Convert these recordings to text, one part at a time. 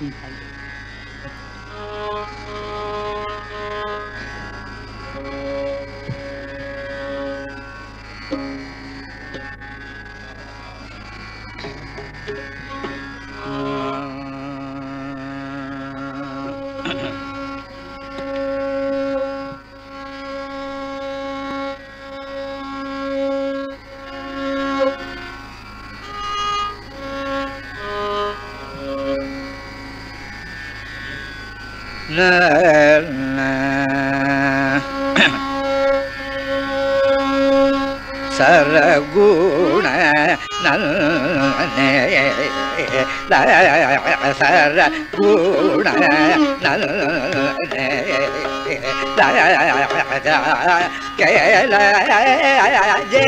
いい感じ。సర గుణ కేల జే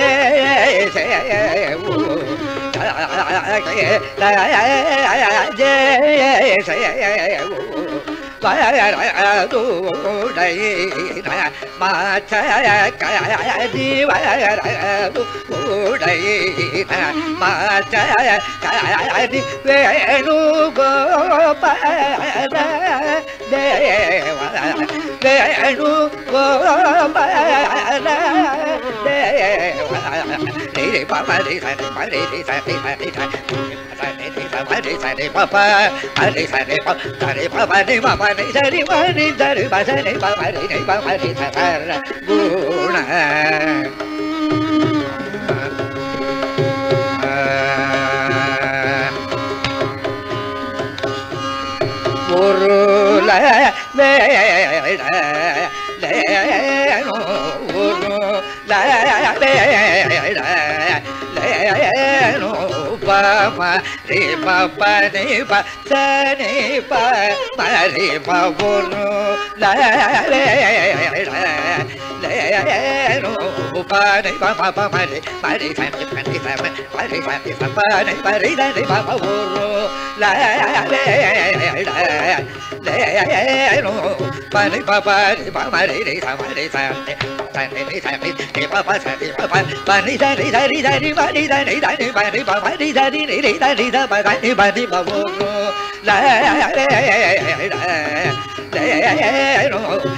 జే பரதுடை மாச்ச கதிவரதுடை மாச்ச கதி வேணு கோபர தேவ வேணு கோபர தேவ நிரி பமரி சரி மரி சரி சரி சரி சரி பப ஹரி சரி ப சரி பப நி பப நி சரி மரி சரி ப சரி பப நி நி பப நி சர குண பொருள வேட லேனோ உருள வேட லேனோ పమ రే పప రే ప సని ప మరి పను లే లే పాడే పాప మరి పరి తండ్రి తండ్రి తమ పరి తండ్రి తప్పని పరి తండ్రి పాప ఊరు పని పరి పమరి రే సమరి తండ్రి తండ్రి తండ్రి పప సరి పప పని దరి దరి దరి పని దరి దరి పని పమరి దరి రే దరి ద పని పని పవూరు లే రే రే రే రే రే రే రే రే రే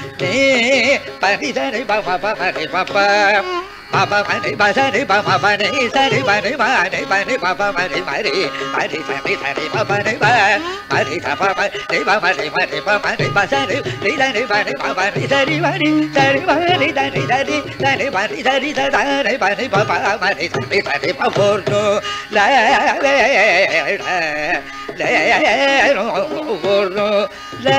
రే రే రే రే రే రే mani mani papa mani mani mani sani sani papa mani mani papa mani papa mani mani papa mani basani ni sani mani papa mani sani mani sani mani sani sani sani mani sani sani mani papa mani sani sani papa no la la la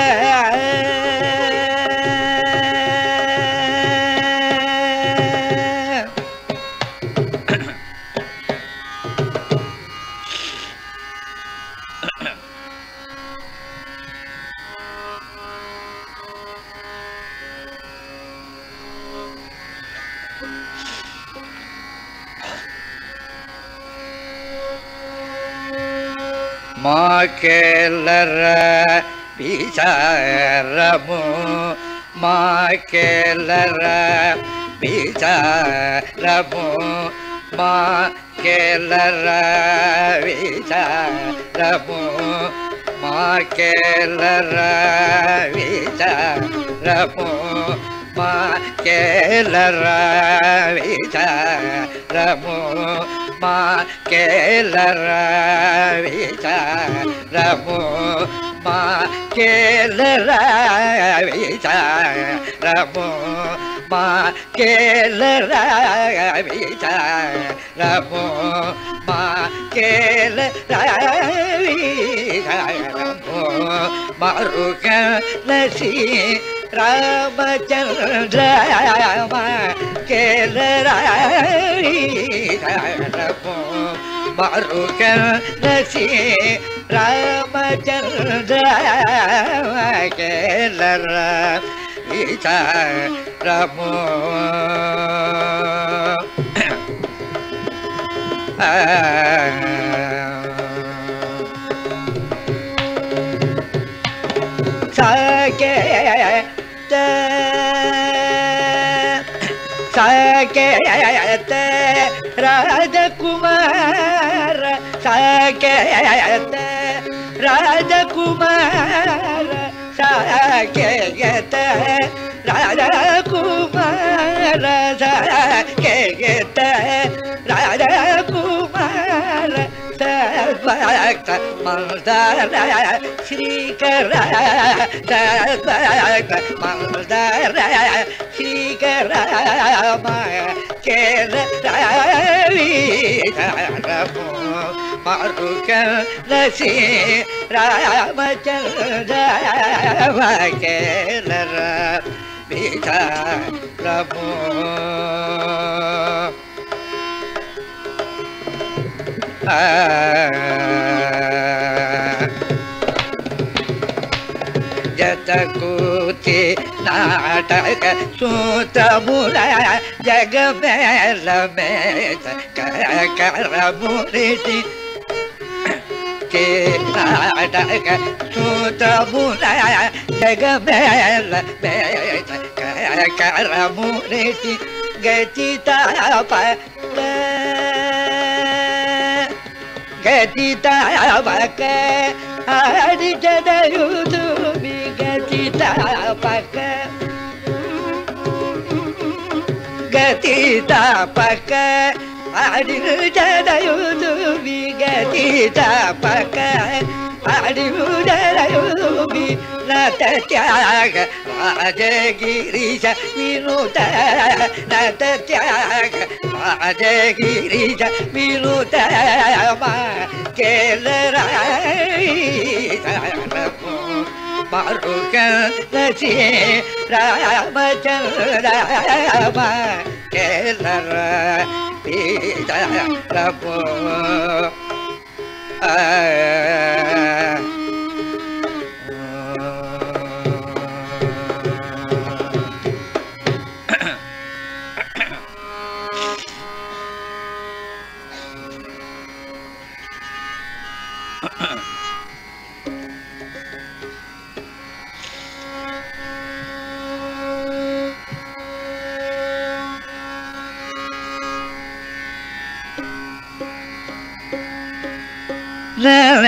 no la மாக்கேலர பிசாரமு மாக்கேலர பிசாரமு மாக்கேலர விசாரமு மாக்கேலர விசாரமு மாக்கேலர விசாரமு மா கேலர விசாரமு மா கேலர விசாரமு மா கேலர விசாரமு மா கேலர விசாரமு மருக லசி ராமச்சந்திர கேலரமோ மருக நசி ராமச்சந்திர கேலர விசாரமோ சகேத सके आयत राज कुमार सकत सकत राजकुमार। सकत राजकुमार सकत राजकुमार। மல்தார ஸ்ரீகர மல்தார ஸ்ரீகர கேரளி மருகல் ரசி ராமச்சந்திர கேரள விஜா பிரபு Ah ಪ್ರಭು ಜತಕೂತಿ ನಾಟಕ ಸೂತ ಮುರ ಜಗ ಮೇಲ ಮೇತ ಕರ ಮುರಿಸಿ ಕೆ ನಾಟಕ ಸೂತ ಮುರ ಜಗ ಮೇಲ ಮೇತ ಕರ ಮುರಿಸಿ ಗತಿ ತಾಪ ಗತಿ ತಾಪಕ ಆಡಿ ಜದಯುದು பக்க கதி தாபக்க அடிவு ஜடையுது விகதி தாபக்க அடிவு ஜடையுபி நத தியாக ராஜகிரிஷ வினுத நத தியாக ராஜகிரிஷ வினுத கேலராய் மருக சே ராமச்சந்திரம கேலர பீதரபோ ஆ Yeah.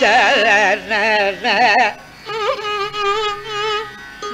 Yeah.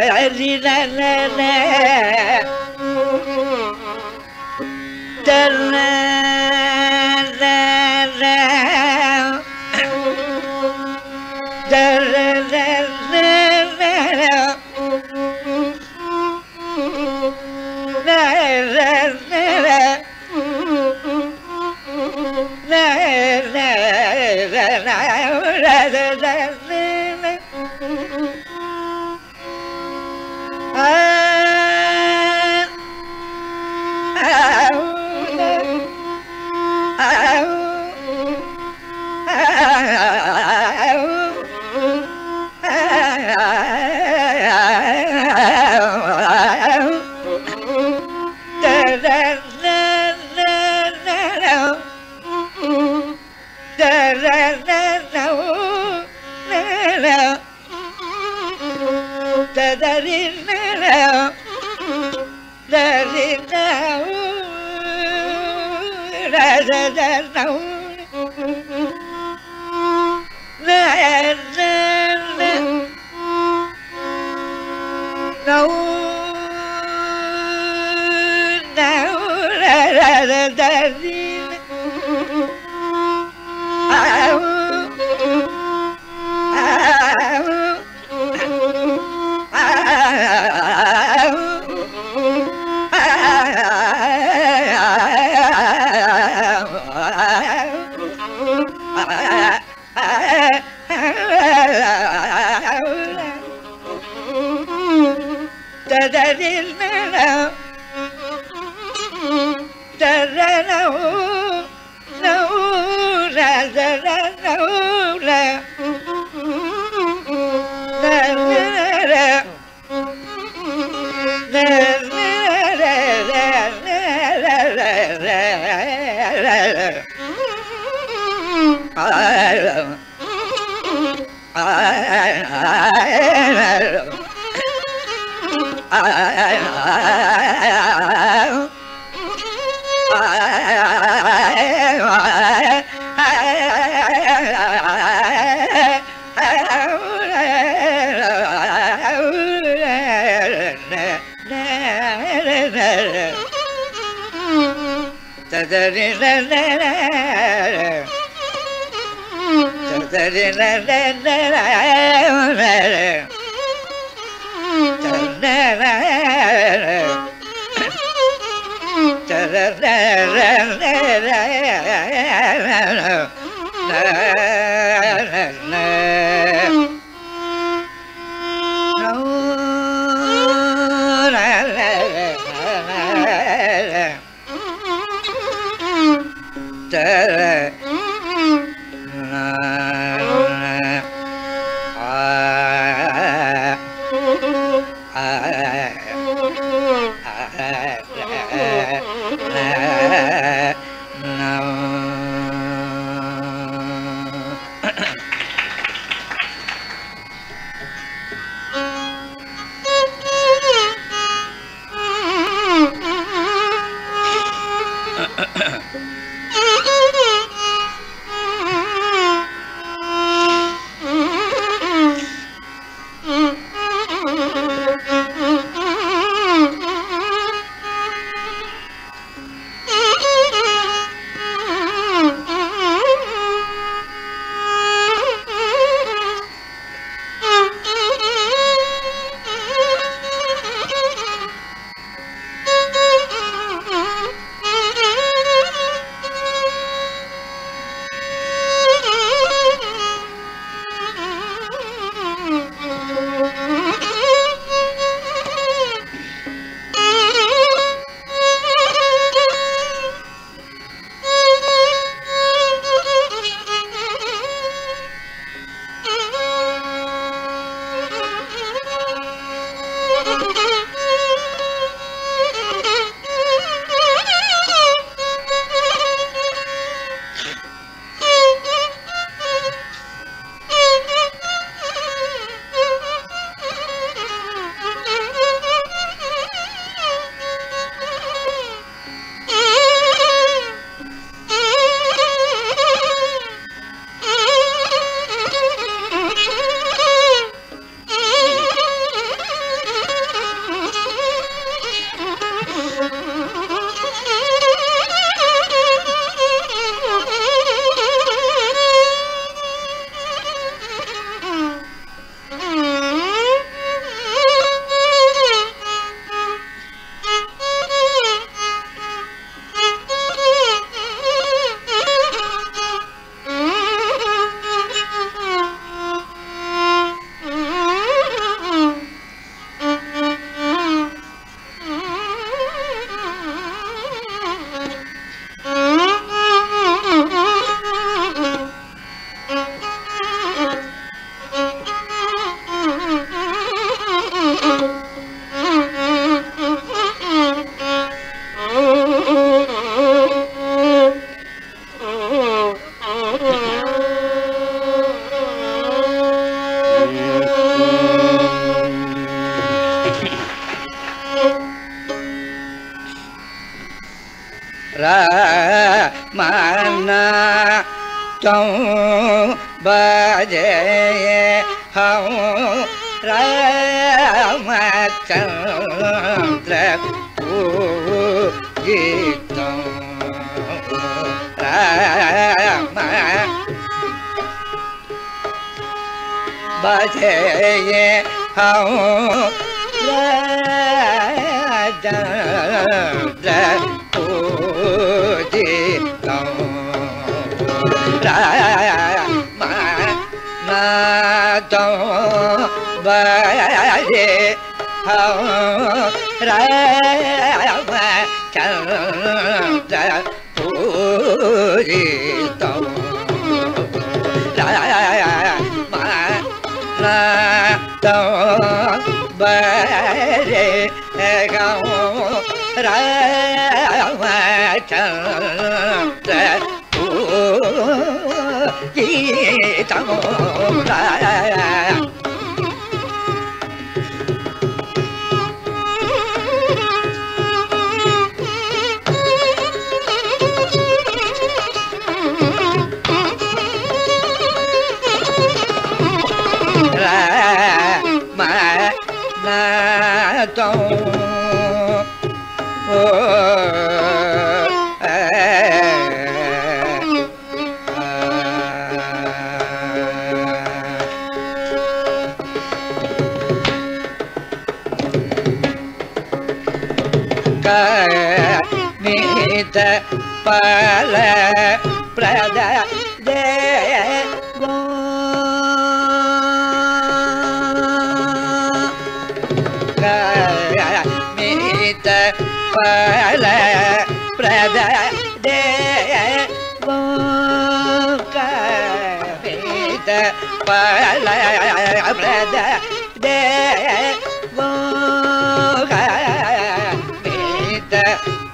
تعالي لا لا لا know.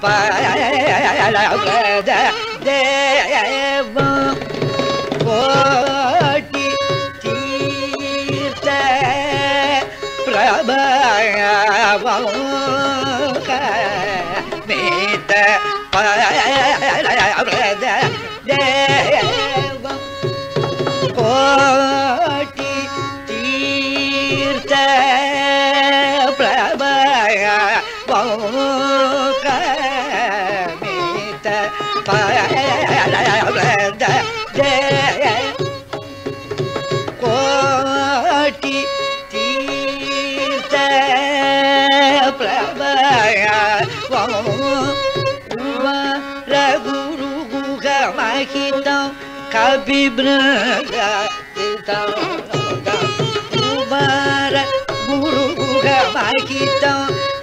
பல பிரத கோட்டி தீர்த்த பிரபவம் மீத பிரத ಕುಮಾರ ಗುರುಗ ಬಾಕಿತ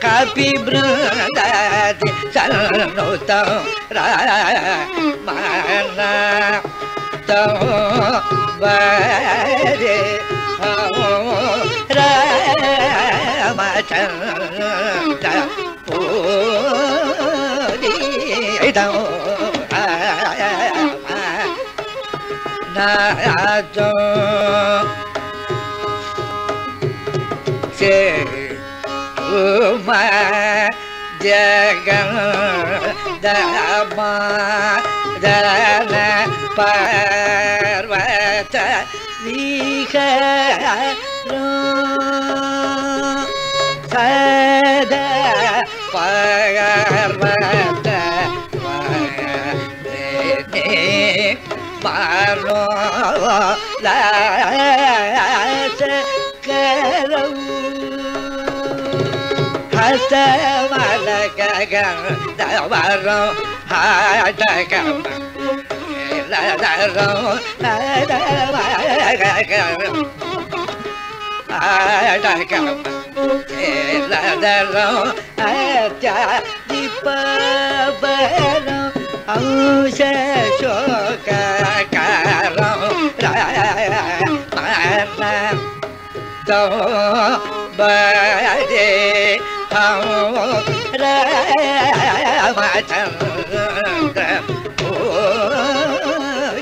ಕಾಪಿ ಬೃಂದಾದಿ ಸನ್ನೋತ ಮಾನ ಬರೆ ರಾಮಚಂದ್ರ ಓ ಐತಾವೋ ജഗം ദന പർവത ദീഹ സദ Parva mà nó là sẽ kê lâu hai sẽ mà là cái gần đã bà rồi hai trái cầm là đã rồi đã đã bà cái ông sẽ cho cả cả rau ra mà cho bà đi hồng ra mà chẳng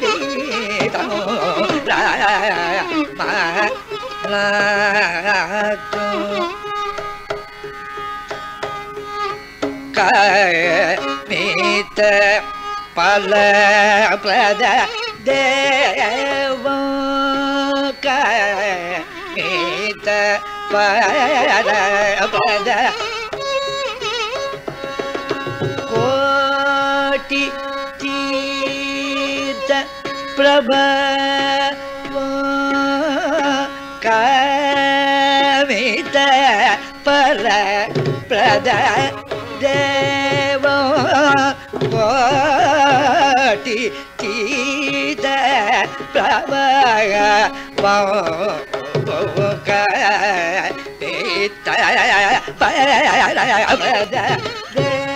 đi tao ra là cái மீத்த பல பிரத கோட்டி தீர்த்த பிரப கவித பல பிரத தேவோ கோட்டி தீத பிரப பிரத தேவோ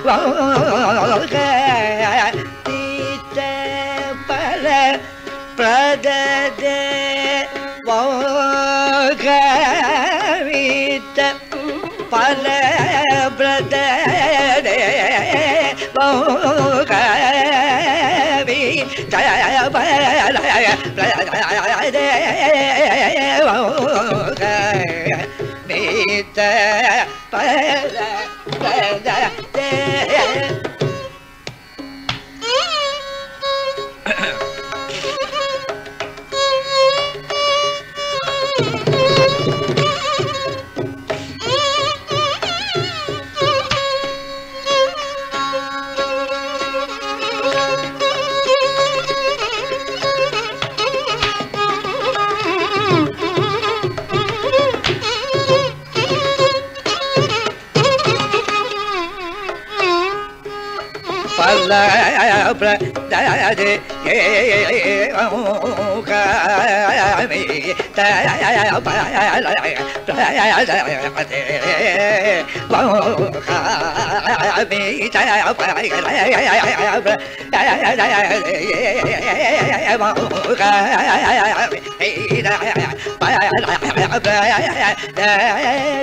தேவோக தீத்த பல பிரத தேவோக மித்த பல பிரத தேவோகவி ஜய பல பிரத தேவோக மீத்த பல பிரத pla da da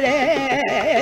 da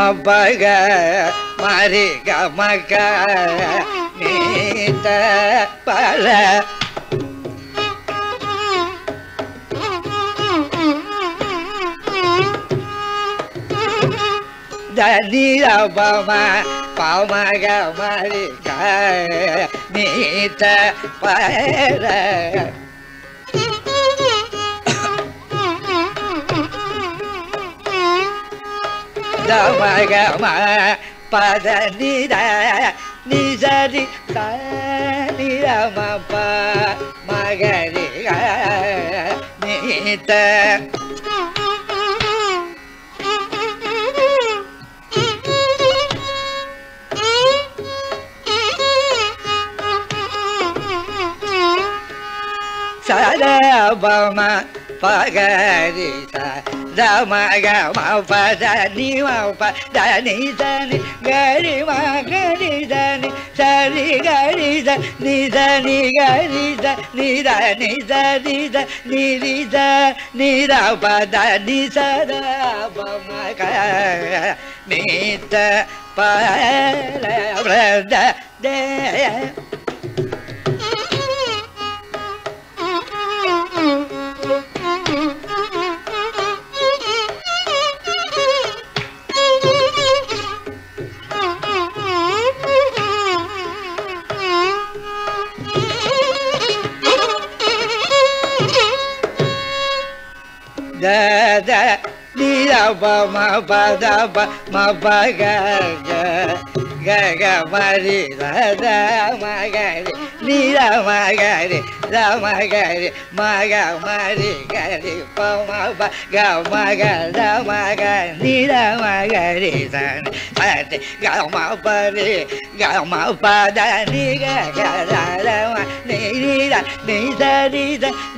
மபக மரிக கமக நீத்த பல. தனிர பமக மரிக நீத்த பல. தமகம பத நித நிசரி நிரம ப மகரி நீத்த சரபம பகரி ச ದ ಮ ಗ ಮ ಪ ದ ನಿ ಮ ಪ ದ ನಿ ದ ನಿ ಗ ರಿ ಮ ಗ ರಿ ದ ನಿ ಸ ರಿ ಗ ರಿ ದ ನಿ ದ ನಿ ಗ ರಿ ದ ನಿ ದ ನಿ ದ ರಿ ದ ನಿ ri ದ ni ra ba da ni sa da ba ma ka mi pa la ra da de Mm-hmm. Ma ba ಪ ಮ ಪ ದ ಪ ಮ ಪ ಗ ಗ ಗ ಗ ಮ ರಿ ದ ದ ಮ ಗ ರಿ ni ra ma ga ri da ma ga ri ma ga ma ri ga ri pa ma ba ga ma ga da ma ga ni da ma ga ri da. sa ti ga ma pa ri ga ma pa da ni ga ga da ra ma ni ni da ni da ri da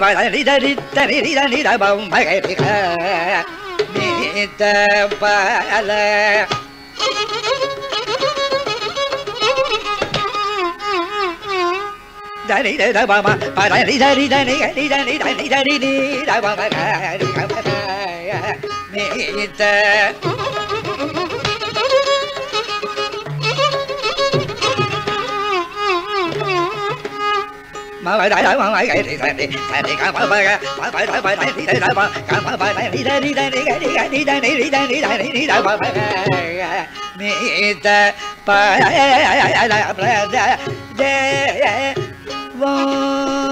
பவனிதரித்தரிதனிதமம் மகரிக நீத்த பல தரிதம பரரிதரிதனிதனிதனிதனிதனிதம நீத்த de va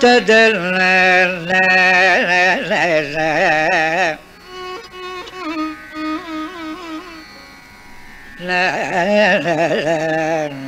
تدلى لا لا لا لا لا لا لا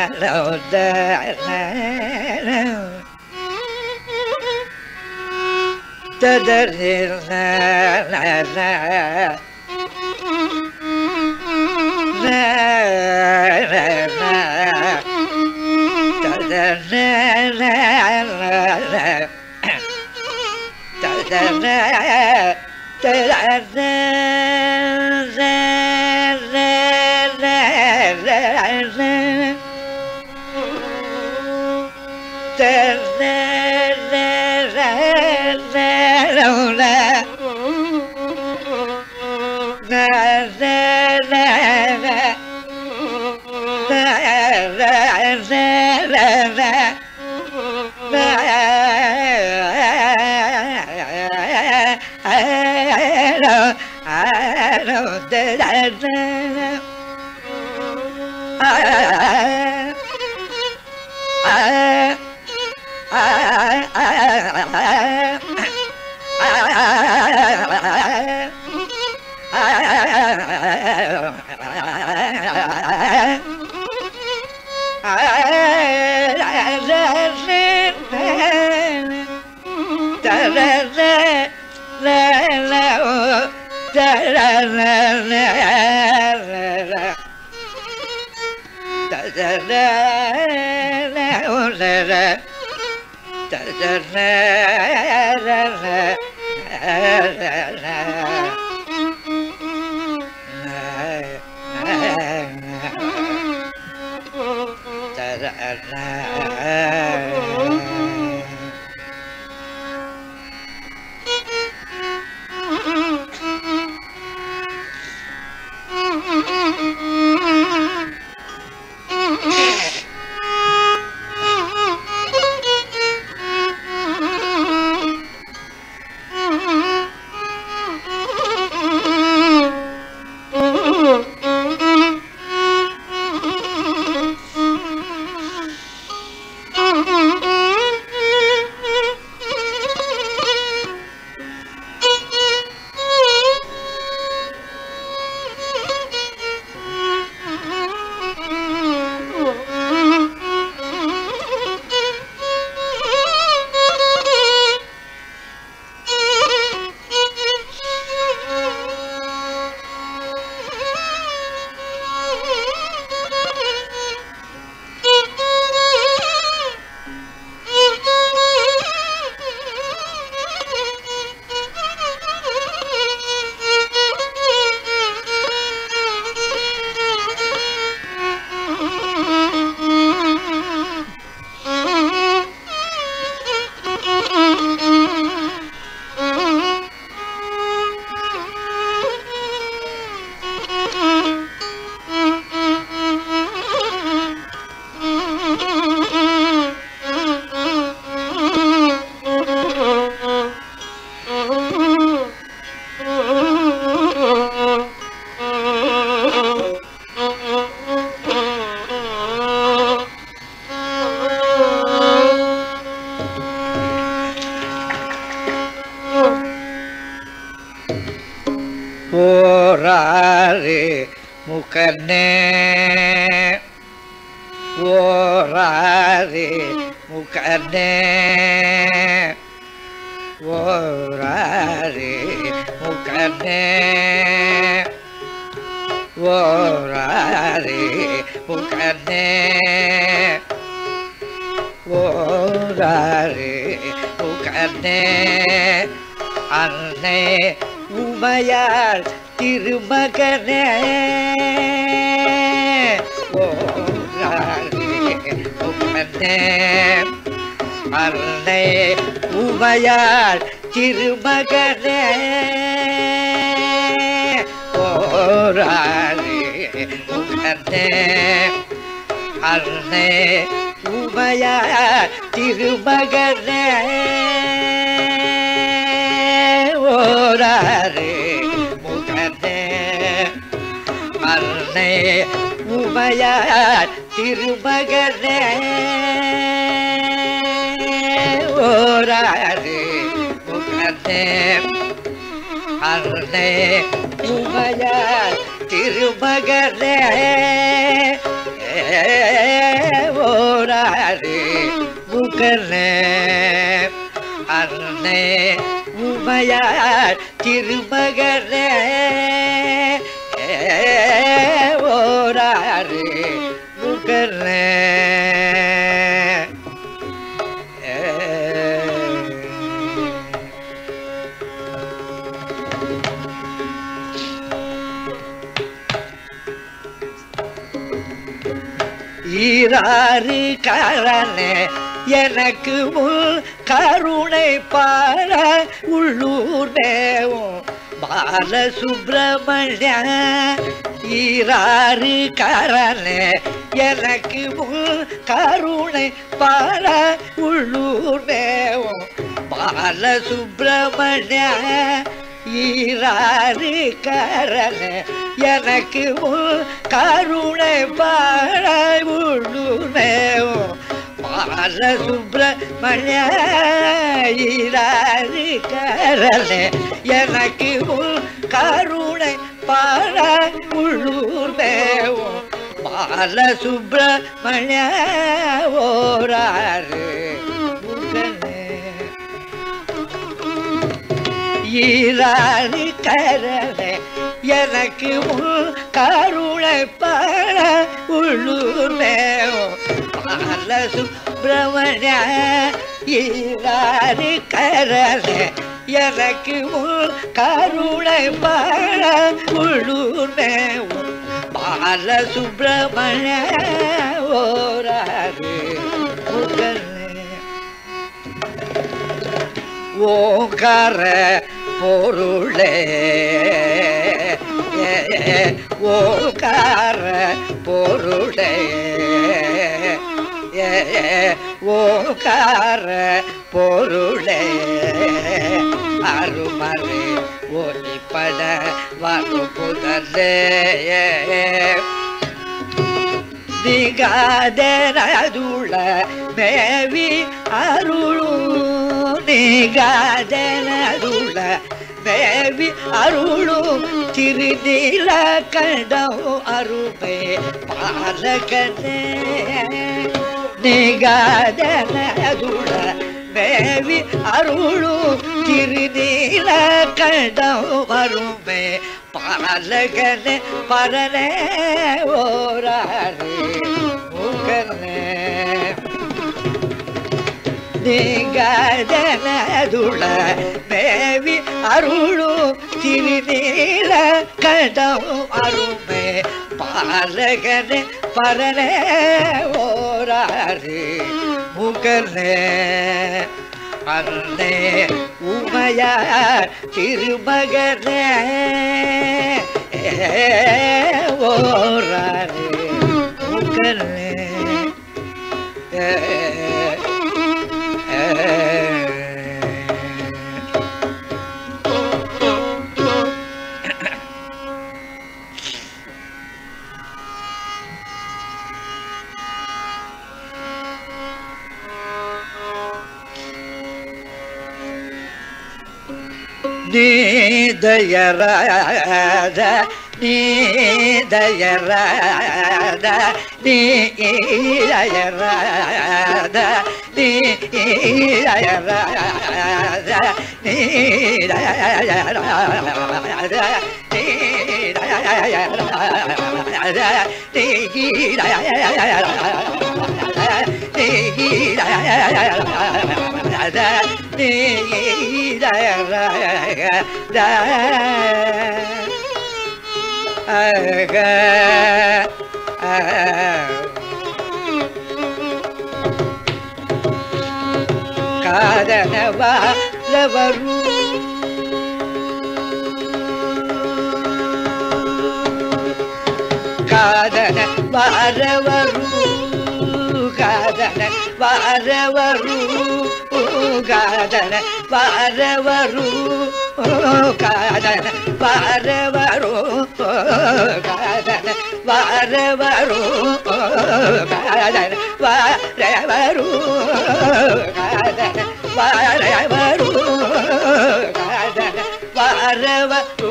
hello, da, da Da da da la la la. da da da da da da da da Nah. ஓராறு முகனே அன்னை உமையாள் திருமகனே ஓராறு முகனே அன்னை உமையாள் திருமகனே ஓராறு முகனே அன்னை உமையாள் திருமகனே ஓராறு முகனே அன்னை உமையாள் திருமகனே ஓராறு முகனே அன்னை உமையாள் திருமகனே ஈராறு கரணே எனக்கு முன் கருணை பார உள்ளூர் தேவும் பாலசுப்பிரமணிய ஈராறு கரணே எனக்கு முன் கருணை பார உள்ளூர் தேவும் பாலசுப்பிரமணிய ஈராறு கரல எனக்கு முன் கருணை பாட பால சுப்பிரமணிய ஈராறு கரல எனக்கு முன் கருணை பாட பால சுப்பிரமணிய ஓராறு. ஈராறு கரல எனக்கு உள் கருளைப்பட உள்ளூரே பால சுப்பிரமணிய ஈராறு கரல எனக்கு உள் கருளைப்பட உள்ளூரே பால சுப்பிரமணிய ஓராறு முகனே ஓங்கார பொருளே. ஓங்கார பொருளே. ஓங்கார பொருளே. அருமறை ஒளிப்பட வரும் புதலே நிகாதனதுள மேவி அருளும். நீகாதனருள தேவி அருளும் திருநீல கடவு அருபே பாலகனே. நீகாதனருள தேவி அருளும் திருநீல கடவு அருபே பாலகனே. பரலே ஓராரே உங்கனே நிகழதுள தேவி அருளும் திருநீல கடவும் அருமே பாலகனே பரலே ஓராறு முகனே. அன்னே உமையார் திருமகனே. ஓ దయరాజ నీ దయరాజ నీ దయరాజ నీ దయరాజ నీ దయరాజ నీ దయరాజ నీ దయరాజ నీ దయరాజ ಕಾದನವಾದವರು ಕಾದನ ಬಾರವರು ಕಾದನ ಬಾರವರು காதல பரவரு காதல பரவரு காதல பரவரு காதல பரவரு காதல பரவரு காதல பரவரு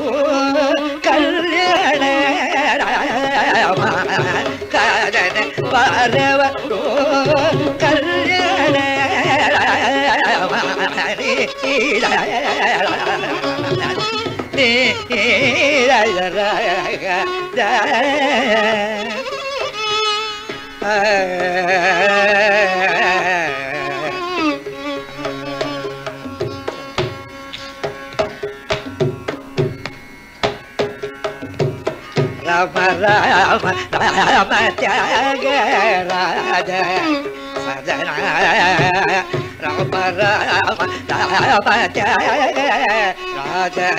Rama Rama Rama Rama Rama Rama Ram Ram Ram जय राधे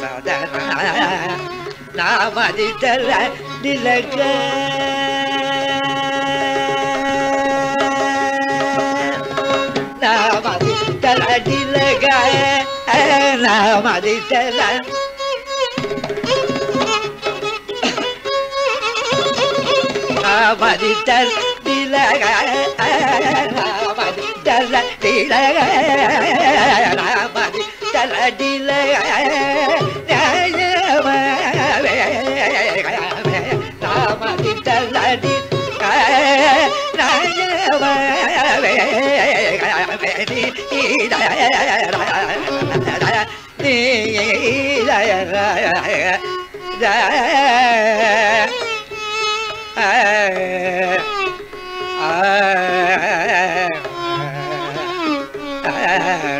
सदन नाम दिल दिलक नाम दिल दिलक नाम दिल नाम दिल திழமதி தலடில ராமதி தலடி ஆ Ah.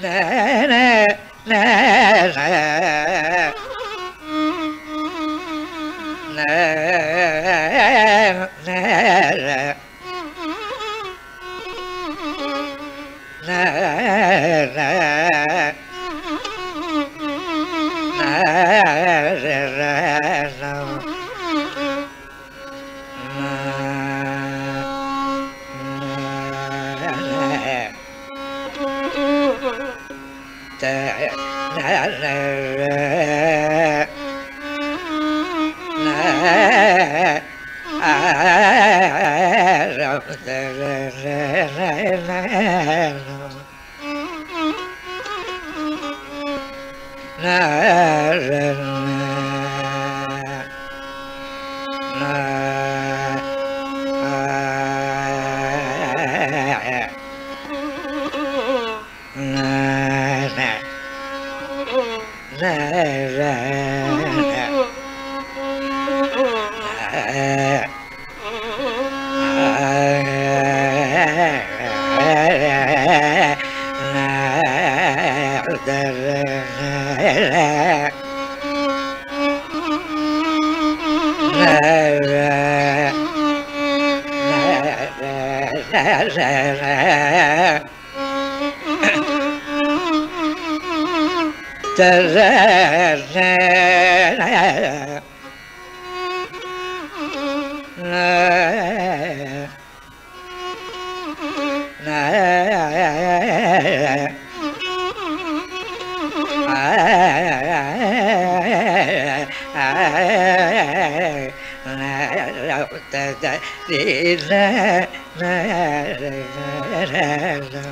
la i da da da da da da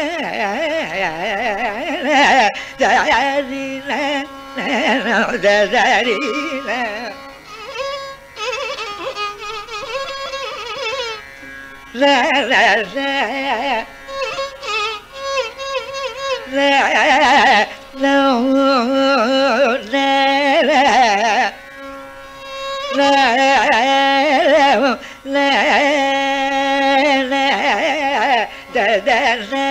da da da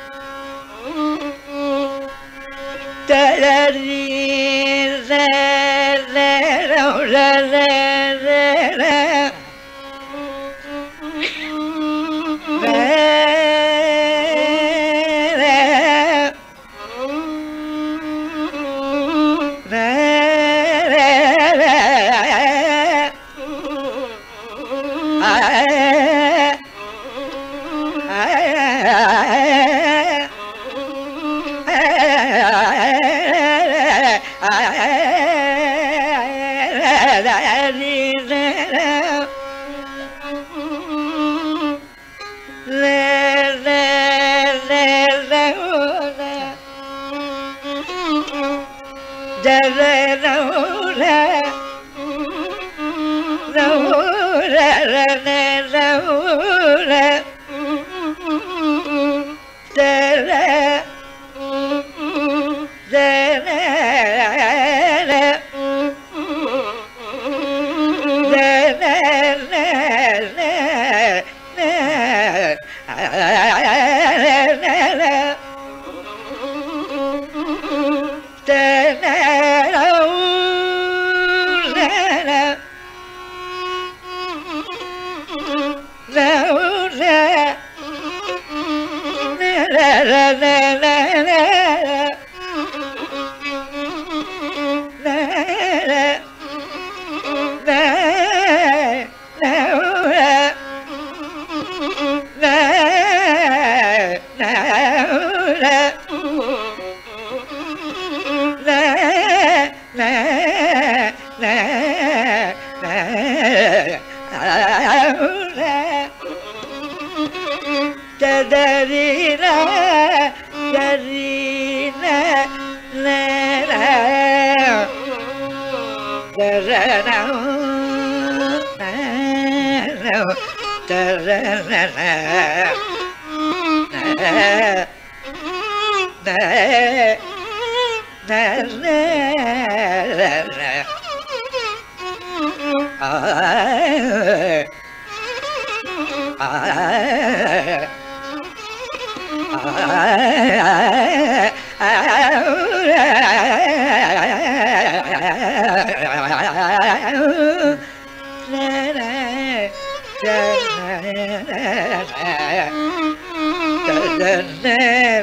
La la la la la la. Uh, Ah Yeah.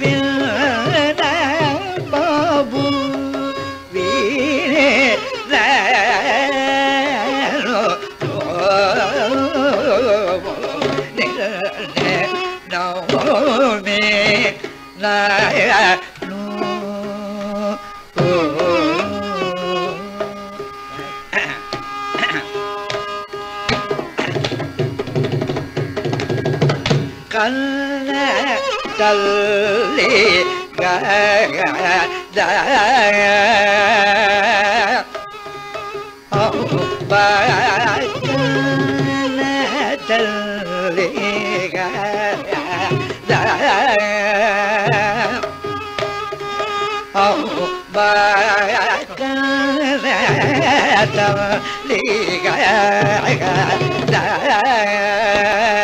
Will Oh, Thank you.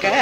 கனிக்கர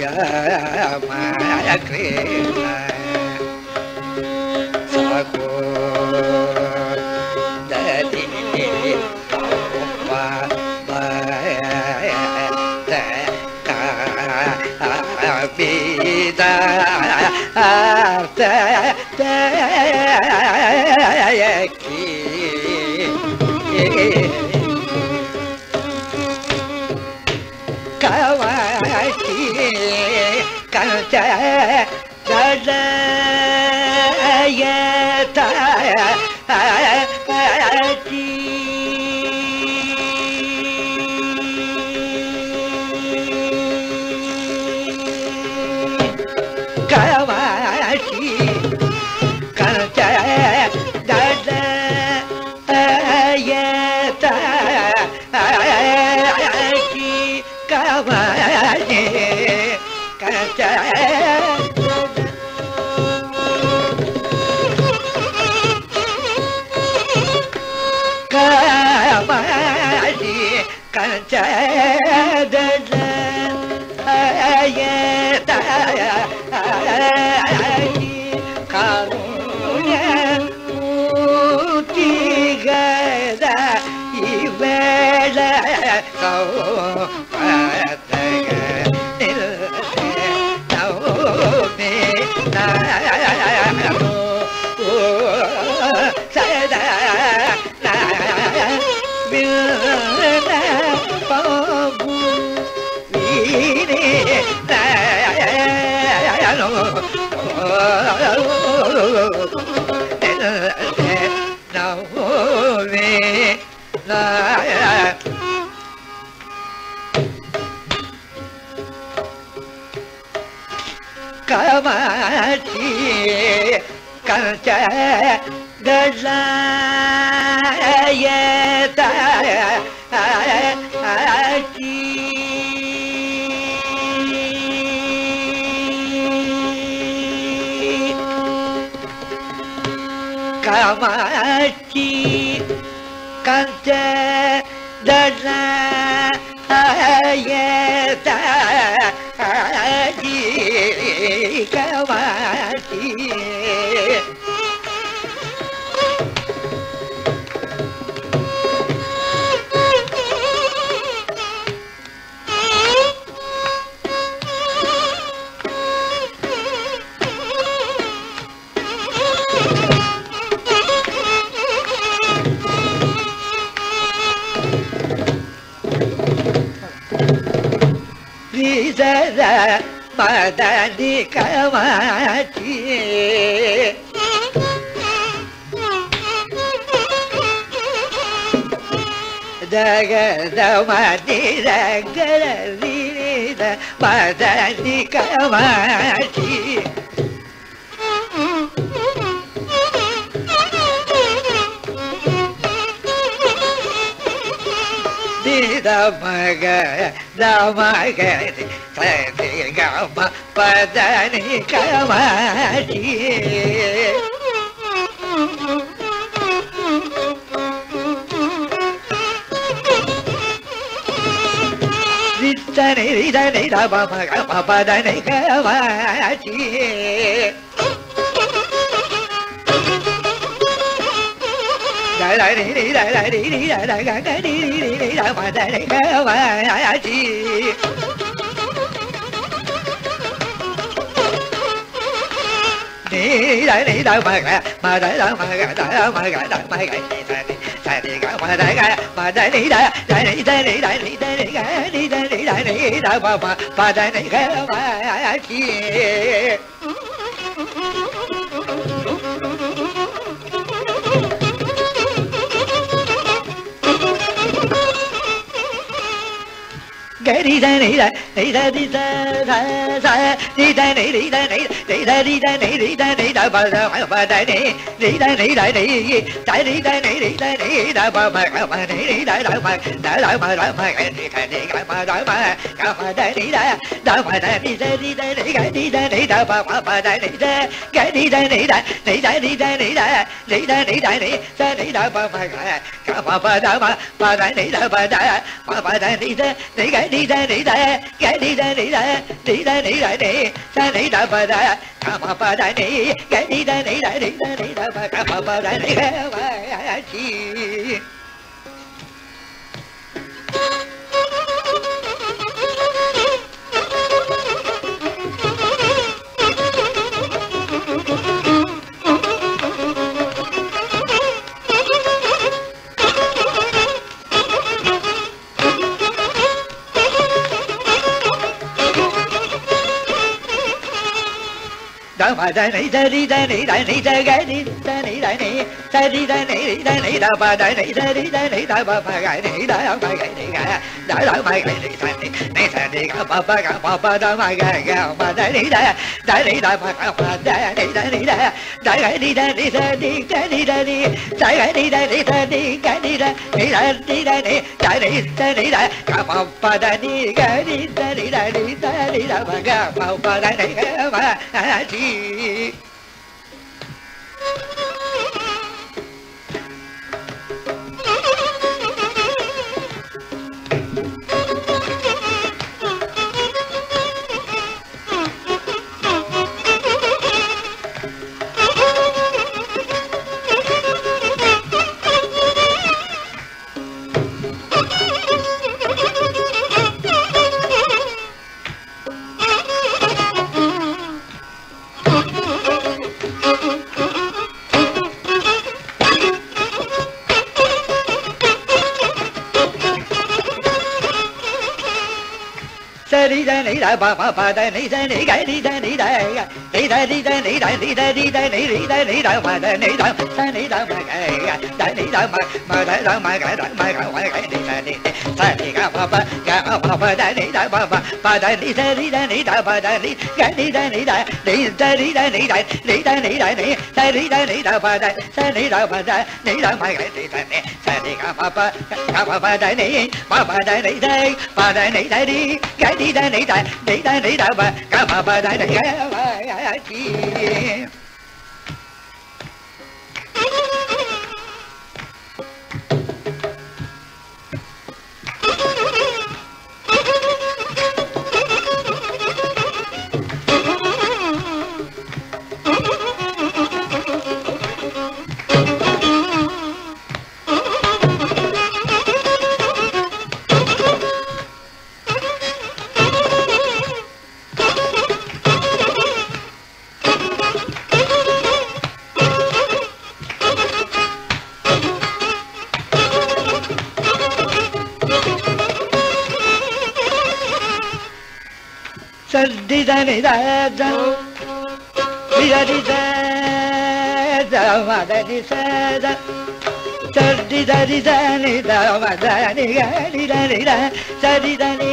Rama Krishna Sakura Kamatchi ஜகதமதி ரகரீத பதனி கமாட்சி மக தமக పదని కవాటి దని దని పదని కవాటి దని దని దని దని దని దని దని దని దని ni đại ni đại mà gà mà đại đại mà gà đại đại mà gà đại mà gà ni đại ni đại ni gà mà đại gà mà đại ni đại đại ni đại ni đại ni đại ni gà ni đại ni đại ni đại mà mà mà đại ni gà mà ai ai chi గరి దని దని దని దని దని ని దని ని దని దని ని దని ద బ ద మ బ దని ని దని దని ని దని దని ని దని ద బ మ మ ని ని ద ద మ ద ద మ ద మ ని క ని క మ ద మ క మ ద ని ద ద మ ద ని ద ని ద ని గ ని ద ని ద బ మ బ ద ని ద గ ని ద ని ద ni da ni da ni da ni da ni da ni da ni da ba ba ga ga ba ba da ba ba da ni da ba da ba ba da ni da ni ga ni நிதனித கணித நித நித நிதனே சனித பத கம பத நே கணித நித நித நித கம பத நிகழ்ச்சி దని దని దని దని దని దని దని ra nỉ ra nỉ ra nỉ ra nỉ ra bà ra cả bà bà ra nỉ cái đi ra nỉ ra nỉ ra nỉ ra bà cả bà bà ra nỉ bà chi da ma da ni da di da ni da ni da ga ni da ni da ni da di da ni da ni da ba da ni da di da ni da ba ba ga ni da ba ga ni ga da da ba ga ni da ni ni da ni ga ba ba ga ba ba da ma ga ga ba da ni da da ni da ba ga ba da ni da ni da da ga ni da ni da ni da ni da ni da ga ni da ni da ni ga ni da ni da ni da ni da ni da ni da ga ba ba da ni ga ni da ni da ni da ni da ba ga ba ba da ni ga ba chi da da ba ba ba da ni da ni ni da ni da ni da ni da ni da ni da ni da ni ni da ni da ma da ni da ni da ma ga da ni da ma ma da da ma ga da ma ga wa ga ni da ni ni ga ba ba ga ba ba da ni da ba ba ba da ni da ni da ni da ba da ni ga ni da ni da ni da ni da ni da ni da ni da ni da ni da ni da ba da ni da ba da ni da ma ga ni da ni ni ga ba ba ga ba ba da ni ba ba da ni da ba da ni da ni ga ni da ni da Dai dà, dai da ba ka ba ba dà, dai ga ba ya chi. సర్దిదని దాజరి మదని సద సర్దిదరి దని దమదని గరి దని సరిదని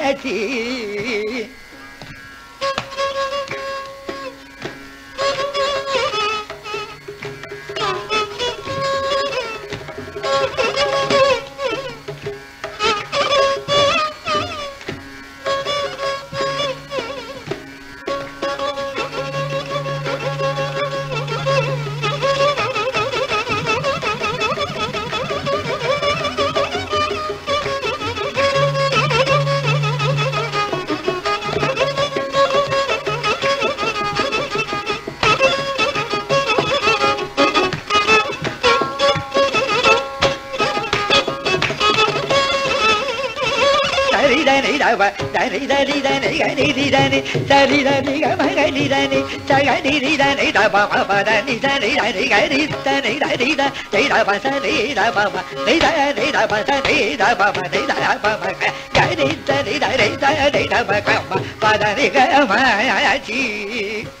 Eddie. ri da ri da ni ga ni ri da ni da da ni ga ma ga ni da ni sa ga ni ri da ni da ba ma ba da ni da ni da ni ga ni da ni da ni da ni da ba sa ni da ba ma ni da ni da ba sa ni da ba ma ni da ba ma ga ni da ni da ni da ni da ba ga ma da ni ga ma ya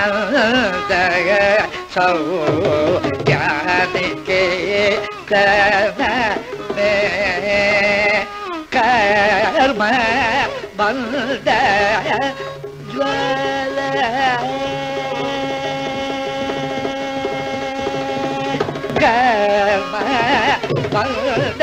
दैव्यानन्दग सौज्ञानिके मे कर्म बन्द ज्वल कर्म बन्द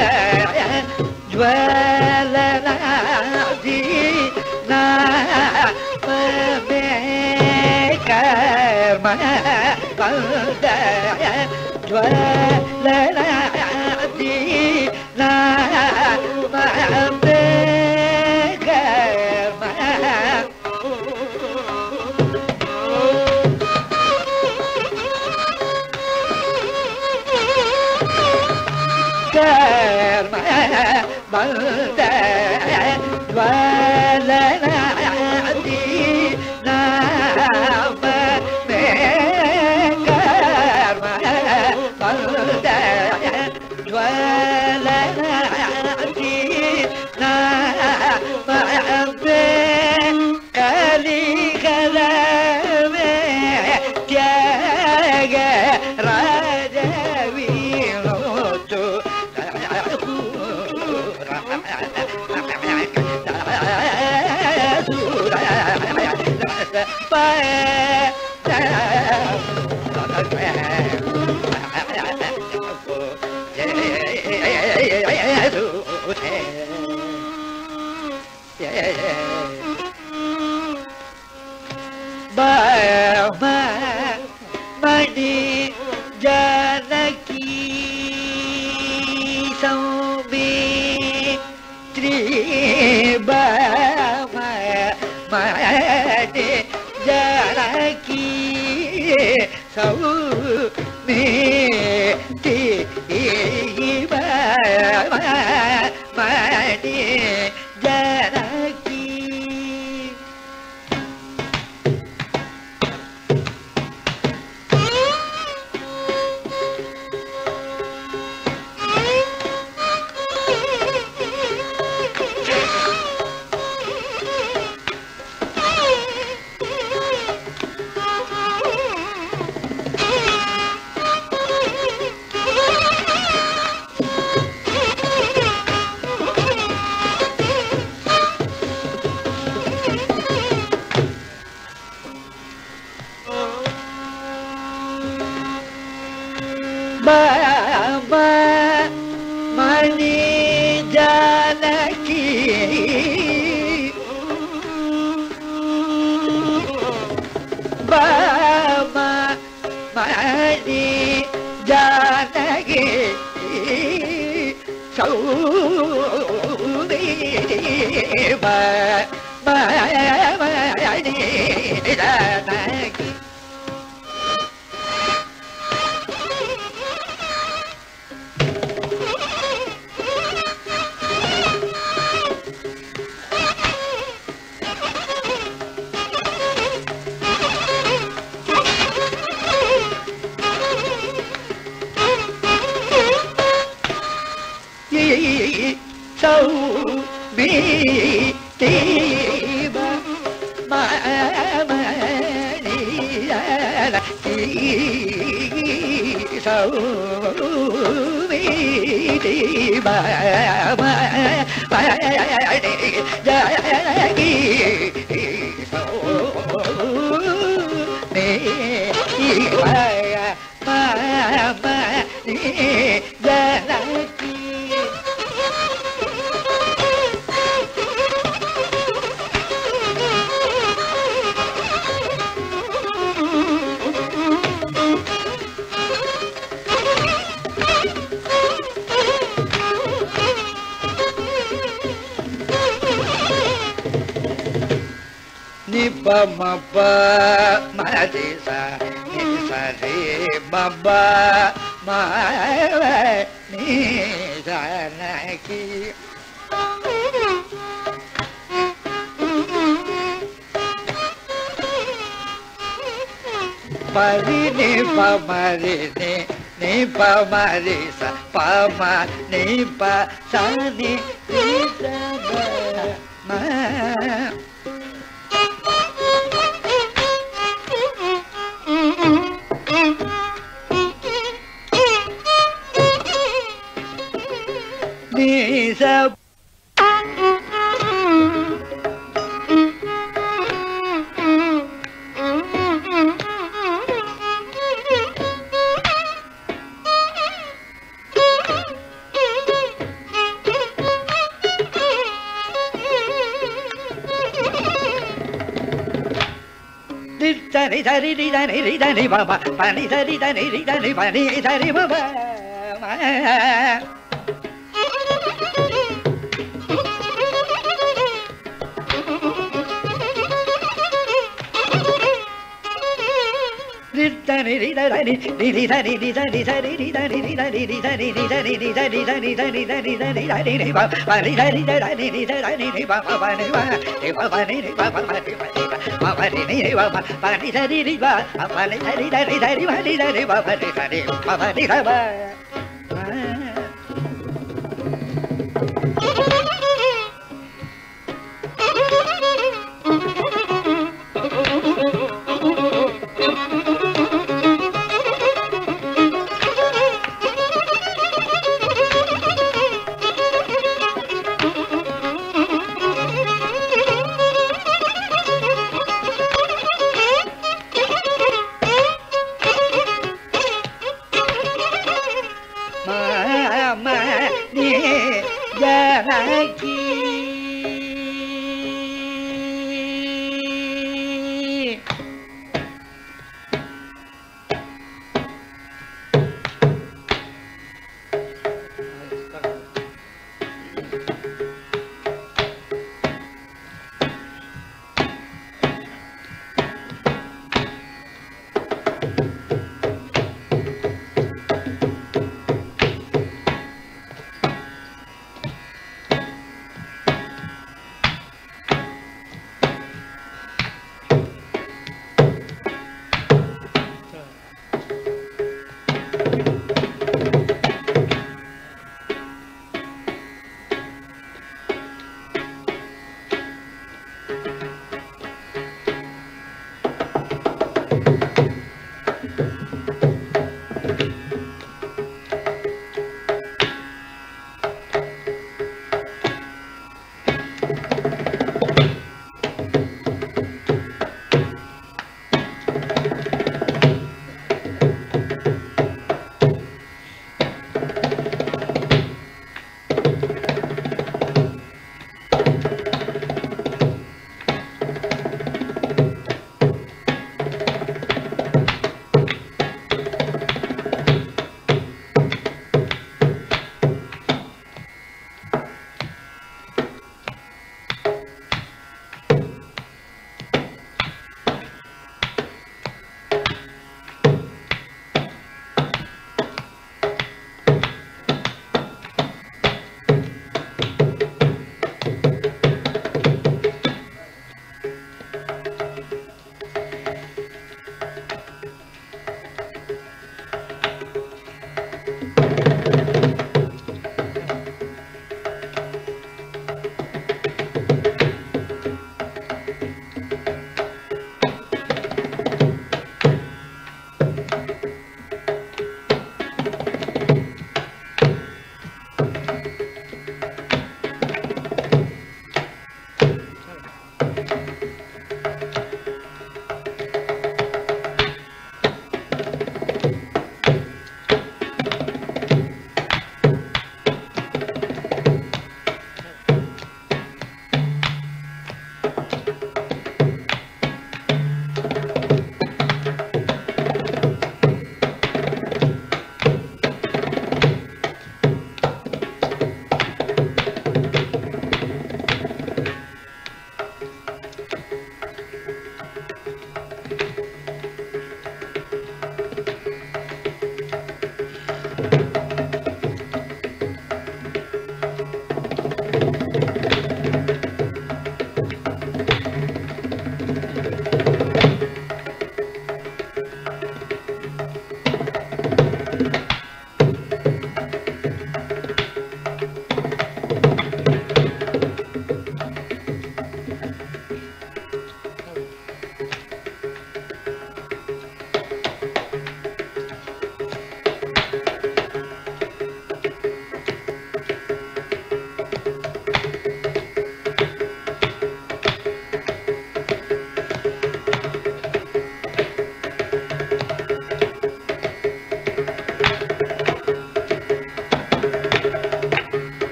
Ready, பவனி நிரி வப பனி சரி ரிவ பனி சரி தரி தரி வரி தரி பவனி சரி பவனி ரவ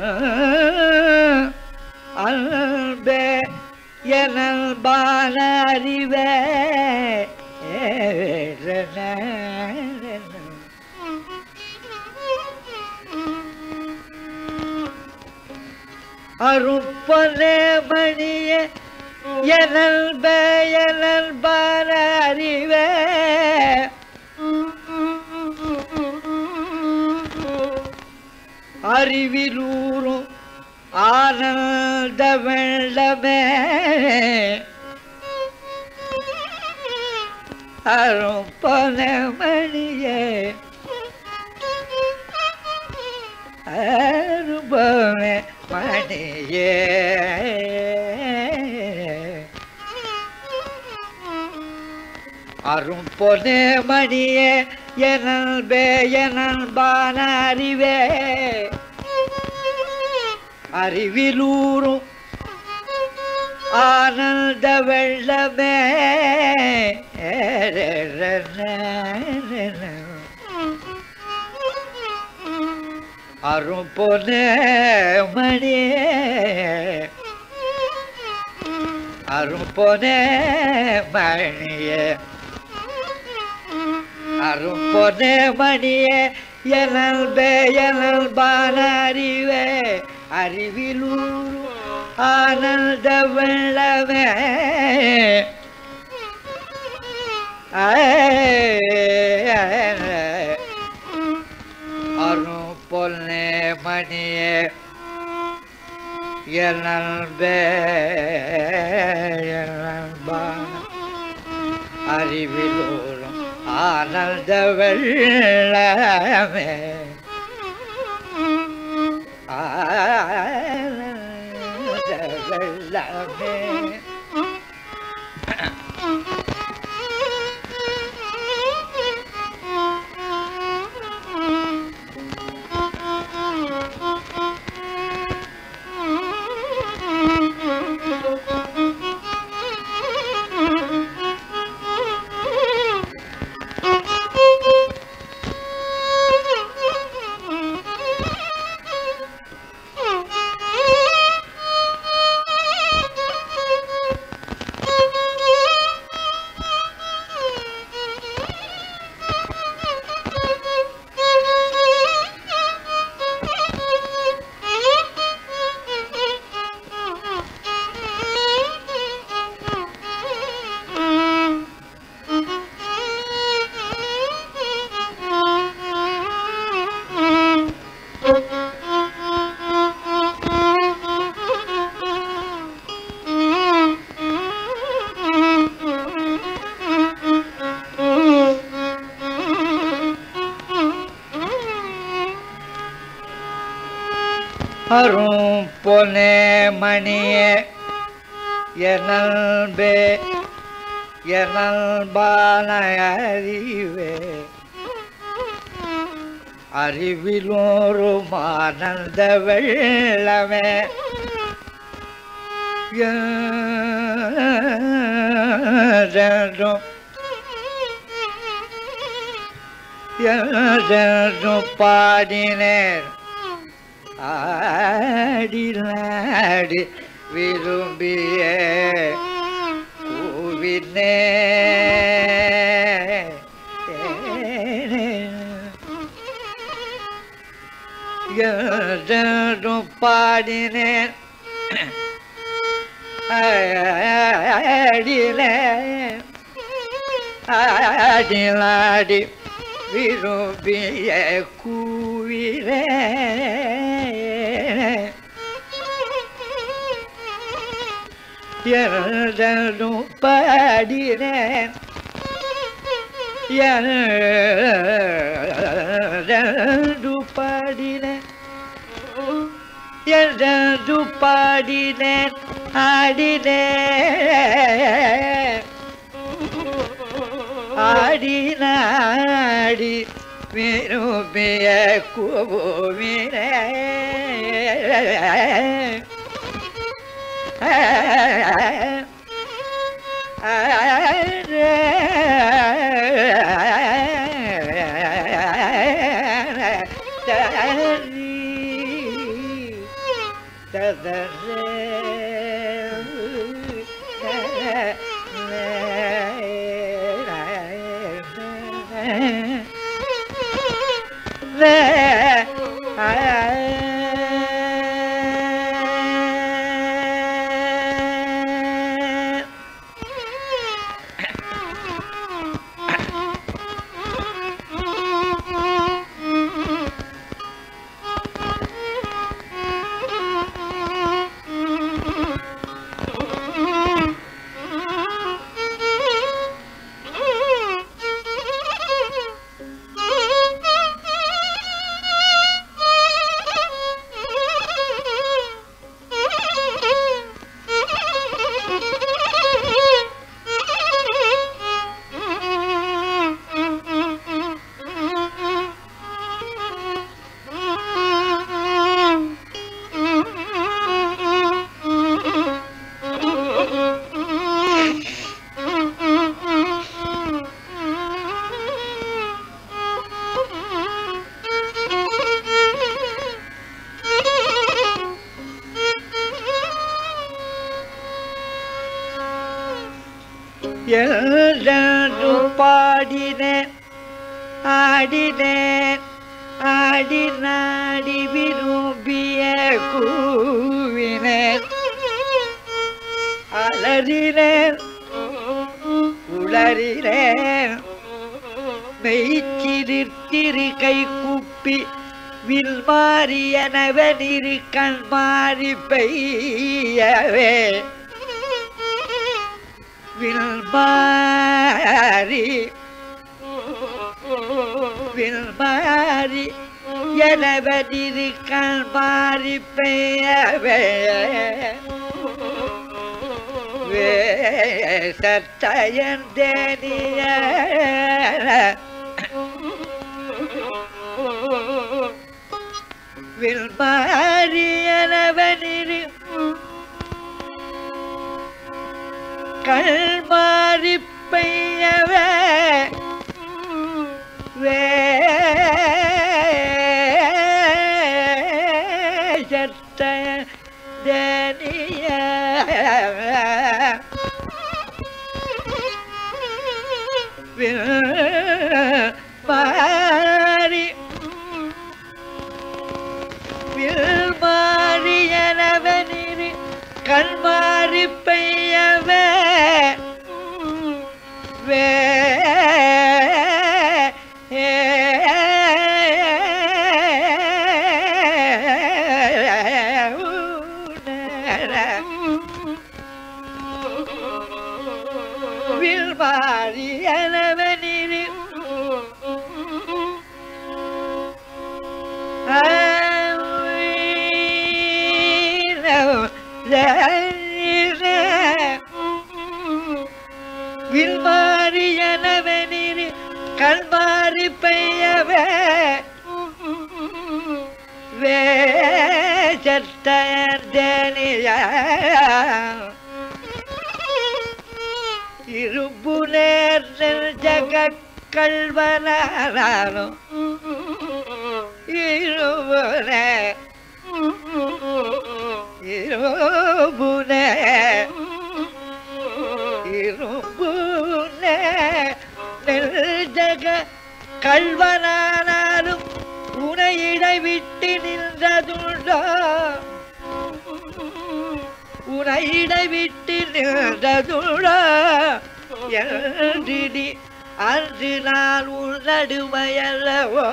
Yeah. அரும்பொனே மணியே. அரும்பொனே மணியே அரும்பொனே மணியே எனல் பேயனல் பான அறிவே அறிவிலூர் ஆனந்த வெள்ளவே அருள் மணியே எனல் அறிவிலோரும் பான அறிவிலூரும் ஆனந்த வெள்ளமே. ஆனந்த வெள்ளமே. பொனே மணியே எனல்பே எனல்பான அறிவே அறிவிலோரும் ஆனந்த வெள்ளமே. பாடினேன். ஆடி நாடி விரும்பிய கூவினே எழுதும் பாடினேன். ஆடிலே ஆடிலாடி விரும்பிய கூவிலே என்றும் பாடினேன் என்று பாடினேன் என்று பாடினேன் ஆடினேன் ஆடினாடி விரும்பிய கூவினே there அலறினேன் அலறினேன் உளறினேன் மெய்ச்சிரித்திரு கை குப்பி வில் மாறியனவன் இரு கண் மாறி பெய்யவே. வில் மாறி வில் மாறி எனவதிரு கல்மாரி பெயவே வேசத்தயந்தேனிய வில்மாரி எனவனிரு கல்மாரி பெய்யவே வே தனிய மாறி மாறியனவனிரு கண்மாறி பெய்யவே. வே வேசத்தனிய இருப்பு நேர் ஜகக் கல்வனாலும் இருபுனே இருபுனே இரும்புனே. நெல் ஜக கல்வனாலும் உனையிடை விட்டு இடைவிட்டு நின்றதுண்டோ. உனை இடைவிட்டு நின்றதுண்டோ. என்று அன்று நான் உன்னடுமையல்லவோ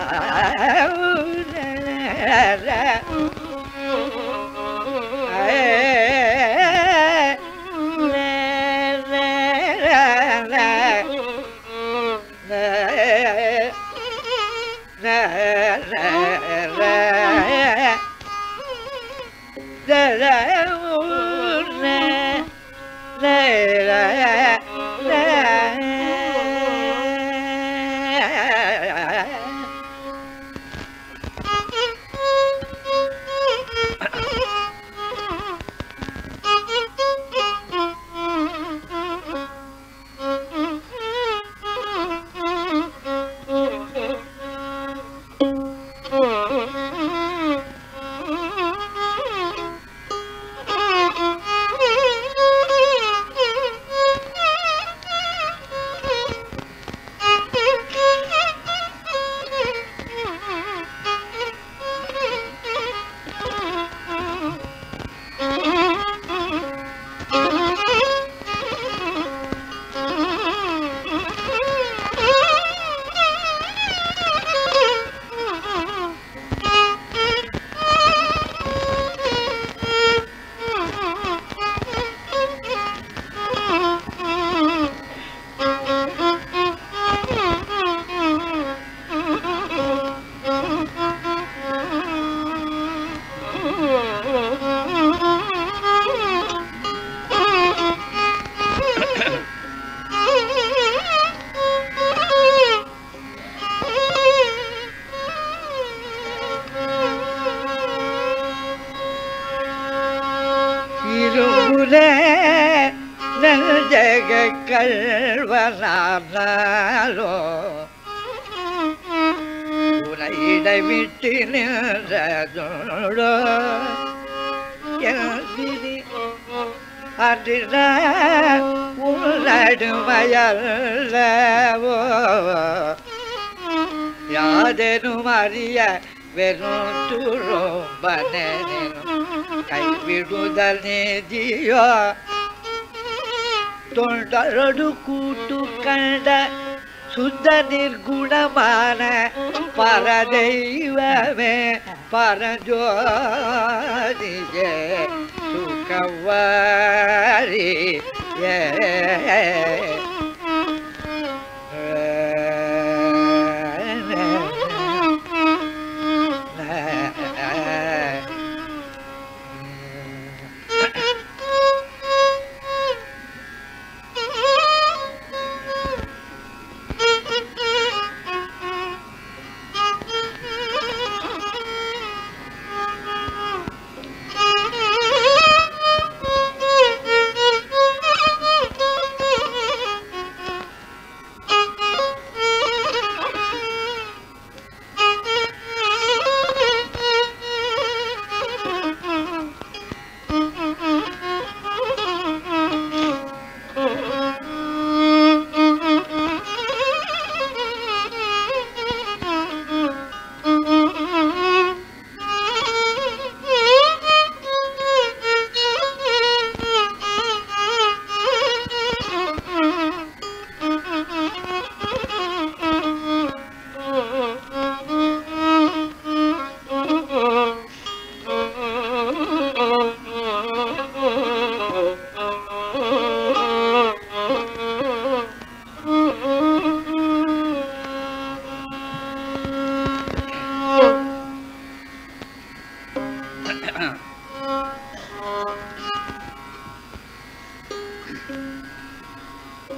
la la la தொண்டரடு கூட்டு கண்ட சுத்த நிர்குணமான பரதெய்வமே பரஜோதியே சுகவாரி ஏ.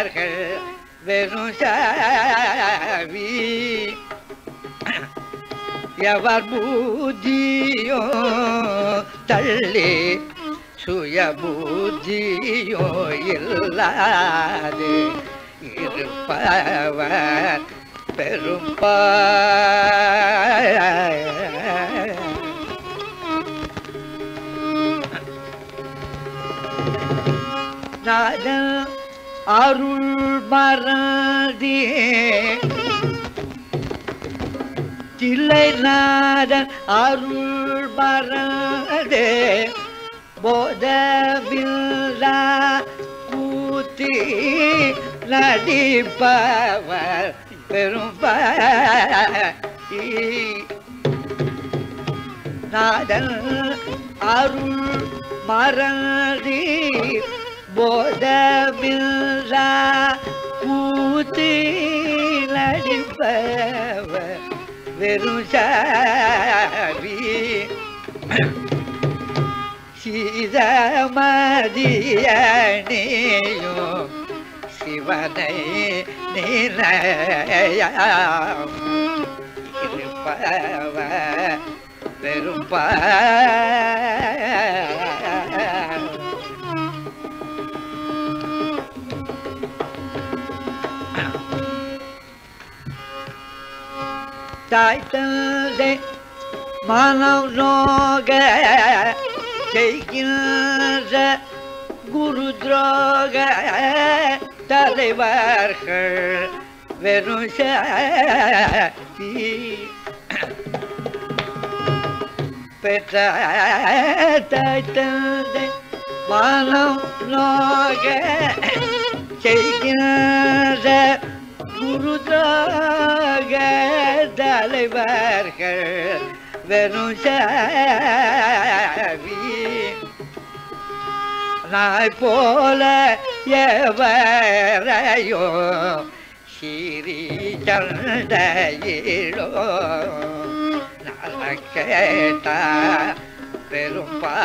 நாரர்கள் வெறும் சாவி. எவர் பூஜியோ தள்ளி சுய பூஜியோ இல்லாது இருப்பவர் பெரும்பா நாதன் அருள் மறதி தில்லைநாதன் அருள் மறதே போதவில்லா கூத்தி நடிப்பவர் பெரும்பா நாதன் அருள் மறதி போதமில்லா கூத்தி நடிப்பவ வெறும் சாவி. சீதமதியணியும் சிவனை நிலையாம் இருப்பவ பெரும்பா Taytınze manav zoge Seyginze guru droge Tale varkı verunse Petra taytınze manav zoge Seyginze குருதாக தலைவர்கள் வெறும் நாய் போல எவரையோ சிறி சண்டையிலோ. நல கேட்டா பெரும்பா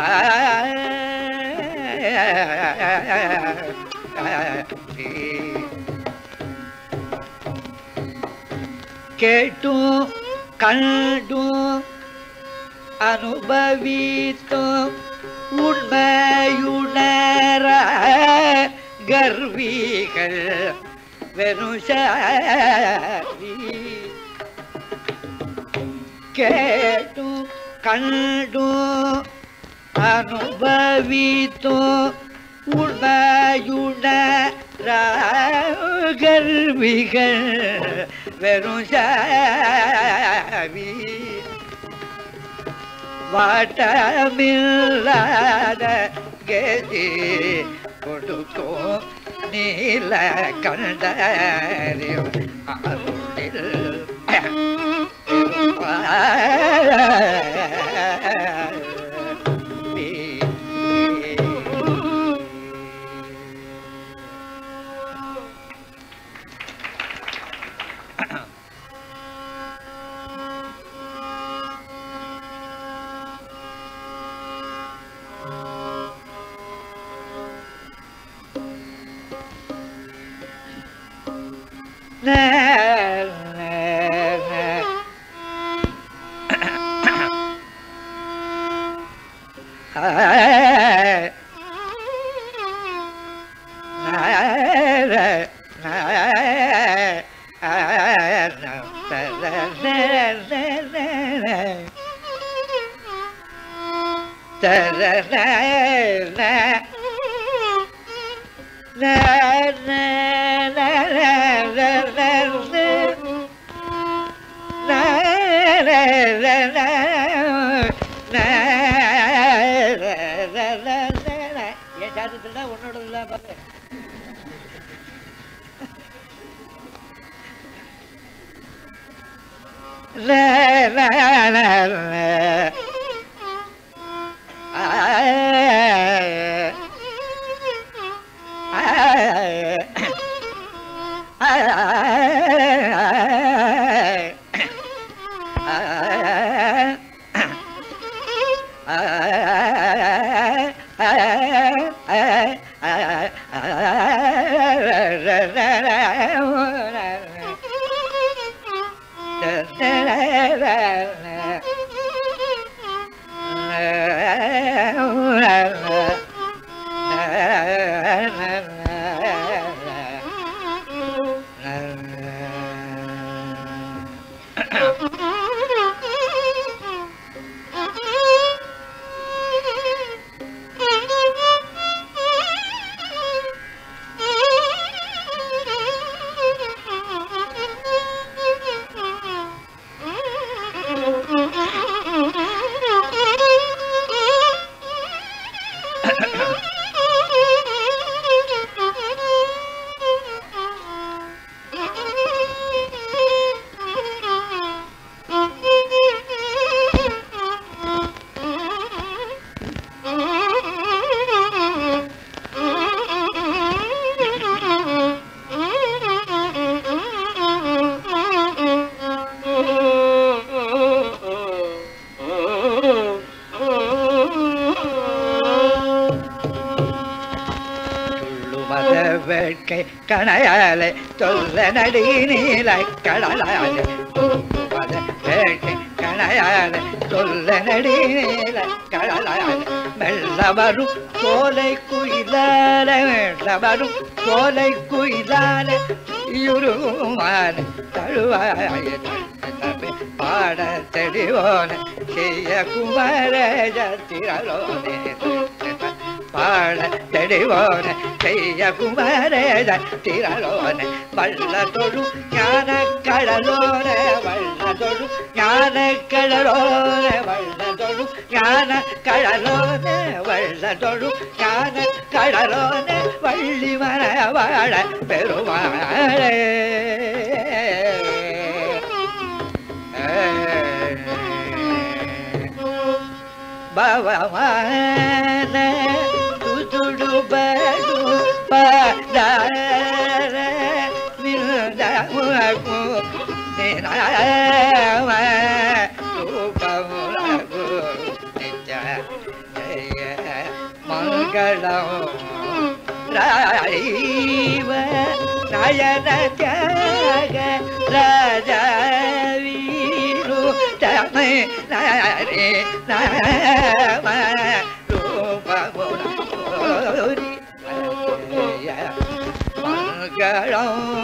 கேட்டும் கண்டும் அனுபவித்தும் உண்மையுணர கர்விகள் வெறும் சாரி கேட்டும் கண்டும் அனுபவித்தும் உண்மையுணர கர்விகள் வெறும் சாவி. வாட்டமில்லாத கதி கொடுக்கும் நீல கண்டறியும் அருளில். na na لا لا لا, لا வரும் கோலை குயிலால இருமான் தழுவாய பாட தெளிவோன செய்ய குமரஜ திரளோனே பாட தெளிவோன செய்ய குமரேத திரளோன வள்ள தொழு ஞான கடலோன வள்ள தொழு ஞான கடலோன. வள்ள தொழு ஞான கடலோன. வள்ள கான ஞான கடலோன வள்ளி மர வாழ பெருமாளே. பவமான துதுடு படு பதார விருதமுகு நிராம மங்களம் ராஜீவ நயன தியாக ராஜா வீரு தமை நரே நம ரூபமுலி மங்களம்